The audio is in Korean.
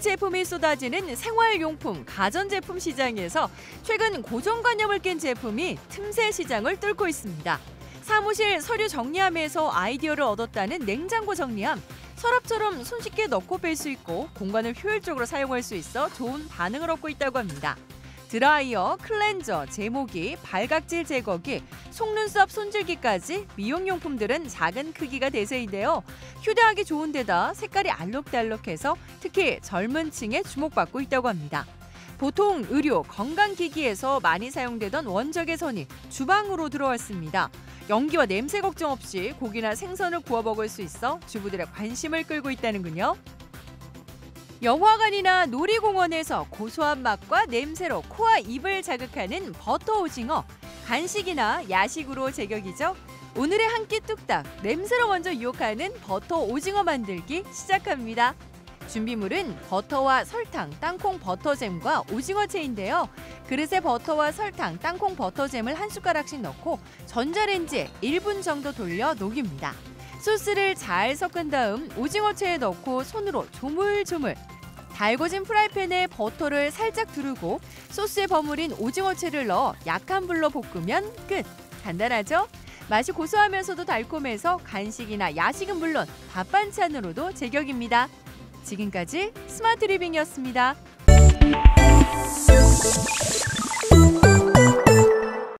제품이 쏟아지는 생활용품, 가전제품 시장에서 최근 고정관념을 깬 제품이 틈새 시장을 뚫고 있습니다. 사무실 서류 정리함에서 아이디어를 얻었다는 냉장고 정리함. 서랍처럼 손쉽게 넣고 뺄 수 있고 공간을 효율적으로 사용할 수 있어 좋은 반응을 얻고 있다고 합니다. 드라이어, 클렌저, 제모기, 발각질 제거기, 속눈썹 손질기까지 미용용품들은 작은 크기가 대세인데요. 휴대하기 좋은 데다 색깔이 알록달록해서 특히 젊은 층에 주목받고 있다고 합니다. 보통 의료, 건강기기에서 많이 사용되던 원적의 선이 주방으로 들어왔습니다. 연기와 냄새 걱정 없이 고기나 생선을 구워 먹을 수 있어 주부들의 관심을 끌고 있다는군요. 영화관이나 놀이공원에서 고소한 맛과 냄새로 코와 입을 자극하는 버터 오징어. 간식이나 야식으로 제격이죠. 오늘의 한 끼 뚝딱 냄새로 먼저 유혹하는 버터 오징어 만들기 시작합니다. 준비물은 버터와 설탕, 땅콩 버터잼과 오징어채인데요. 그릇에 버터와 설탕, 땅콩 버터잼을 한 숟가락씩 넣고 전자레인지에 1분 정도 돌려 녹입니다. 소스를 잘 섞은 다음 오징어채에 넣고 손으로 조물조물 달궈진 프라이팬에 버터를 살짝 두르고 소스에 버무린 오징어채를 넣어 약한 불로 볶으면 끝. 간단하죠? 맛이 고소하면서도 달콤해서 간식이나 야식은 물론 밥 반찬으로도 제격입니다. 지금까지 스마트 리빙이었습니다.